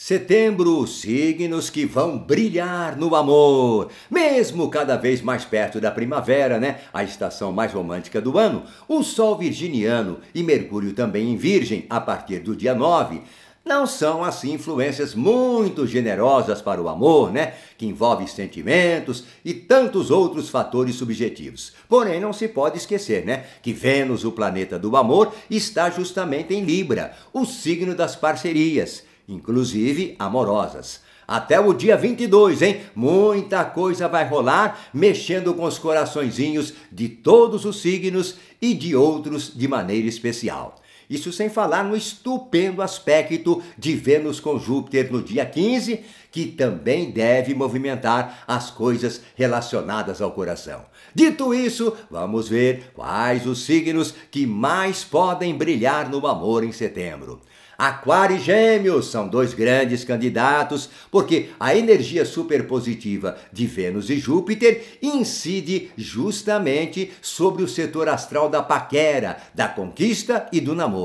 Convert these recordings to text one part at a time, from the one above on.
Setembro, signos que vão brilhar no amor. Mesmo cada vez mais perto da primavera, né? A estação mais romântica do ano, o Sol virginiano e Mercúrio também em Virgem, a partir do dia 9, não são assim influências muito generosas para o amor, né? Que envolve sentimentos e tantos outros fatores subjetivos. Porém, não se pode esquecer, né? Que Vênus, o planeta do amor, está justamente em Libra, o signo das parcerias inclusive amorosas. Até o dia 22, hein? Muita coisa vai rolar, mexendo com os coraçõezinhos de todos os signos e de outros de maneira especial. Isso sem falar no estupendo aspecto de Vênus com Júpiter no dia 15, que também deve movimentar as coisas relacionadas ao coração. Dito isso, vamos ver quais os signos que mais podem brilhar no amor em setembro. Aquário e Gêmeos são dois grandes candidatos, porque a energia superpositiva de Vênus e Júpiter incide justamente sobre o setor astral da paquera, da conquista e do namoro.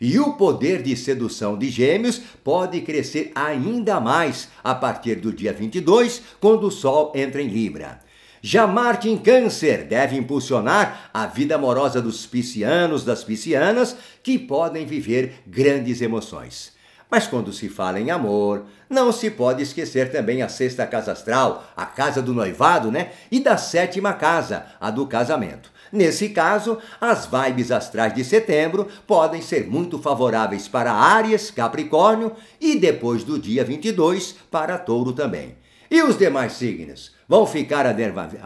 E o poder de sedução de Gêmeos pode crescer ainda mais a partir do dia 22, quando o Sol entra em Libra. Já Marte em Câncer deve impulsionar a vida amorosa dos piscianos, das piscianas, que podem viver grandes emoções. Mas quando se fala em amor, não se pode esquecer também a sexta casa astral, a casa do noivado, né? E da sétima casa, a do casamento. Nesse caso, as vibes astrais de setembro podem ser muito favoráveis para Áries, Capricórnio e depois do dia 22 para Touro também. E os demais signos? Vão ficar a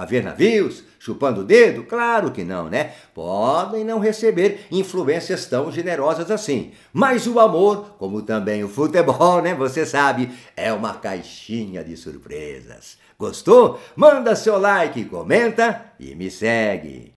ver navios, chupando o dedo? Claro que não, né? Podem não receber influências tão generosas assim. Mas o amor, como também o futebol, né? Você sabe, é uma caixinha de surpresas. Gostou? Manda seu like, comenta e me segue.